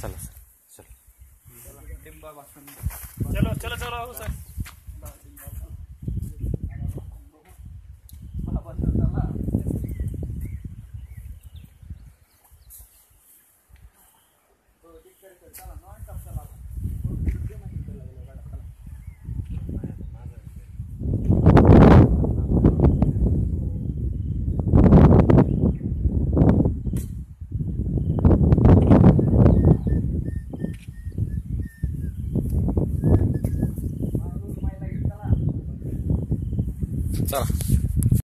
चला सर चलो चलो चलो चलो सर चला 算了。